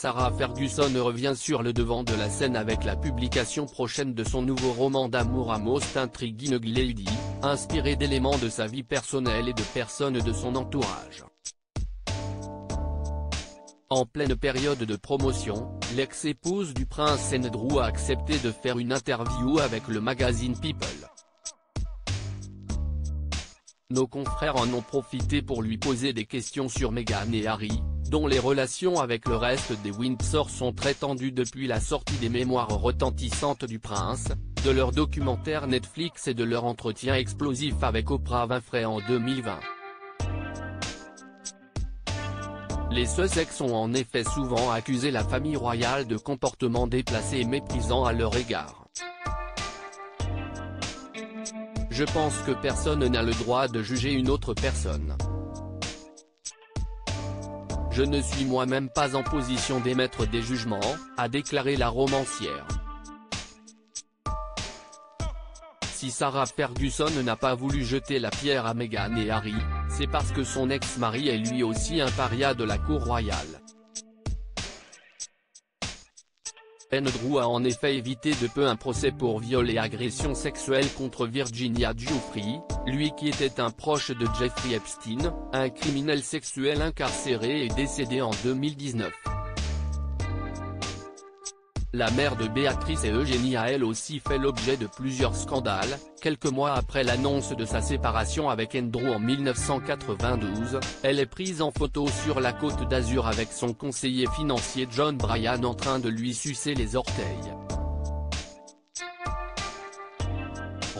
Sarah Ferguson revient sur le devant de la scène avec la publication prochaine de son nouveau roman d'amour à Most Intriguing Lady, inspiré d'éléments de sa vie personnelle et de personnes de son entourage. En pleine période de promotion, l'ex-épouse du prince Andrew a accepté de faire une interview avec le magazine People. Nos confrères en ont profité pour lui poser des questions sur Meghan et Harry, dont les relations avec le reste des Windsor sont très tendues depuis la sortie des mémoires retentissantes du prince, de leur documentaire Netflix et de leur entretien explosif avec Oprah Winfrey en 2020. Les Sussex ont en effet souvent accusé la famille royale de comportements déplacés et méprisants à leur égard. Je pense que personne n'a le droit de juger une autre personne. Je ne suis moi-même pas en position d'émettre des jugements, a déclaré la romancière. Si Sarah Ferguson n'a pas voulu jeter la pierre à Meghan et Harry, c'est parce que son ex-mari est lui aussi un paria de la cour royale. Andrew a en effet évité de peu un procès pour viol et agression sexuelle contre Virginia Giuffre, lui qui était un proche de Jeffrey Epstein, un criminel sexuel incarcéré et décédé en 2019. La mère de Béatrice et Eugénie a elle aussi fait l'objet de plusieurs scandales, quelques mois après l'annonce de sa séparation avec Andrew en 1992, elle est prise en photo sur la côte d'Azur avec son conseiller financier John Bryan en train de lui sucer les orteils.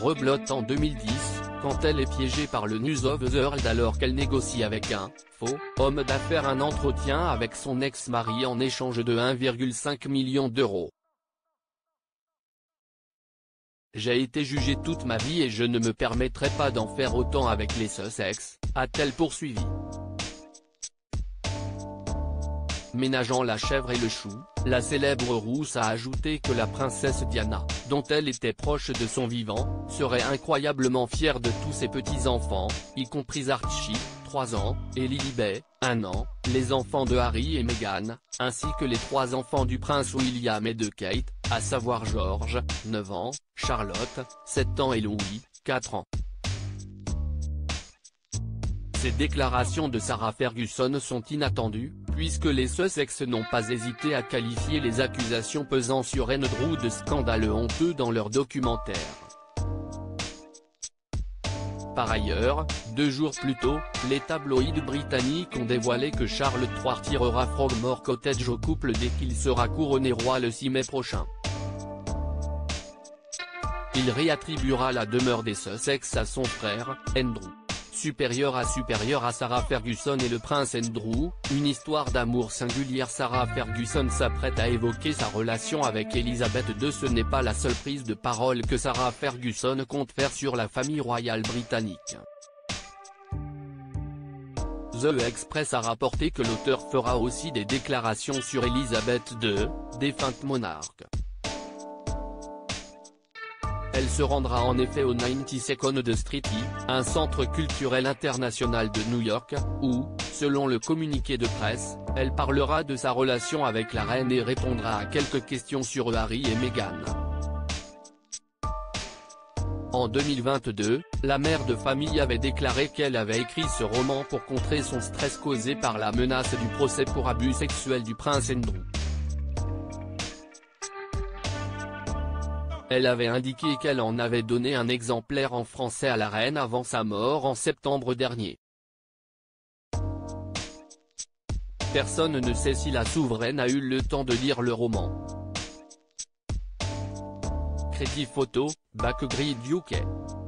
Reblotte en 2010, quand elle est piégée par le News of the World alors qu'elle négocie avec un faux homme d'affaires un entretien avec son ex-mari en échange de 1,5 million d'euros. J'ai été jugée toute ma vie et je ne me permettrai pas d'en faire autant avec les Sussex, a-t-elle poursuivi. Ménageant la chèvre et le chou, la célèbre rousse a ajouté que la princesse Diana, dont elle était proche de son vivant, serait incroyablement fière de tous ses petits-enfants, y compris Archie, 3 ans, et Lilibet, 1 an, les enfants de Harry et Meghan, ainsi que les trois enfants du prince William et de Kate, à savoir George, 9 ans, Charlotte, 7 ans et Louis, 4 ans. Ces déclarations de Sarah Ferguson sont inattendues, puisque les Sussex n'ont pas hésité à qualifier les accusations pesant sur Andrew de scandaleux honteux dans leur documentaire. Par ailleurs, deux jours plus tôt, les tabloïds britanniques ont dévoilé que Charles III tirera Frogmore Cottage au couple dès qu'il sera couronné roi le 6 mai prochain. Il réattribuera la demeure des Sussex à son frère, Andrew supérieur à supérieur à Sarah Ferguson et le prince Andrew, une histoire d'amour singulière Sarah Ferguson s'apprête à évoquer sa relation avec Elizabeth II Ce n'est pas la seule prise de parole que Sarah Ferguson compte faire sur la famille royale britannique. The Express a rapporté que l'auteur fera aussi des déclarations sur Elizabeth II, défunte monarque. Elle se rendra en effet au 92nd de Street E, un centre culturel international de New York, où, selon le communiqué de presse, elle parlera de sa relation avec la reine et répondra à quelques questions sur Harry et Meghan. En 2022, la mère de famille avait déclaré qu'elle avait écrit ce roman pour contrer son stress causé par la menace du procès pour abus sexuel du prince Andrew. Elle avait indiqué qu'elle en avait donné un exemplaire en français à la reine avant sa mort en septembre dernier. Personne ne sait si la souveraine a eu le temps de lire le roman. Crédit photo, Backgrid UK. But